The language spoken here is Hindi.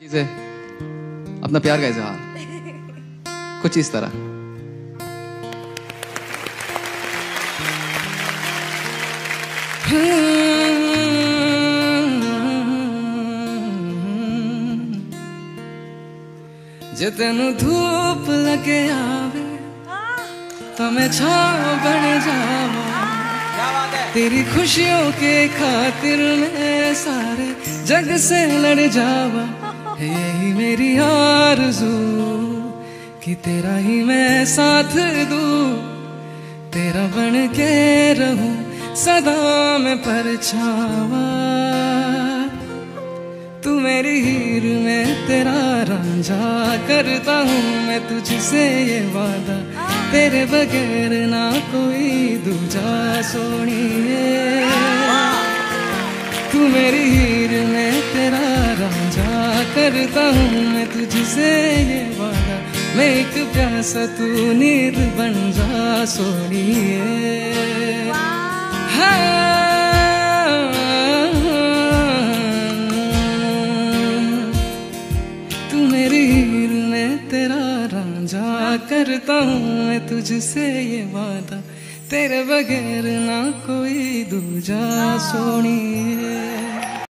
से अपना प्यार का इजहार। कुछ इस तरह। जे तेन धूप लगे आवे तो मैं छाव बन जावा। तेरी खुशियों के खातिर मैं सारे जग से लड़ जावा। है यही मेरी आरज़ू कि तेरा ही मैं साथ दूँ। तेरा बन के रहूँ सदा मैं परछावा। तू मेरी हीर में तेरा रांझा करता हूँ। मैं तुझसे ये वादा तेरे बगैर ना कोई दूजा सोनिए तू मेरी करता हूँ मैं तुझसे ये वादा। मैं एक प्यासा तू नींद बन जा, सोनिए। हाँ। तू मेरी हीर, में तेरा रांझा। करता हूँ मैं तुझसे ये वादा। तेरे बगैर ना कोई दूजा सोनी है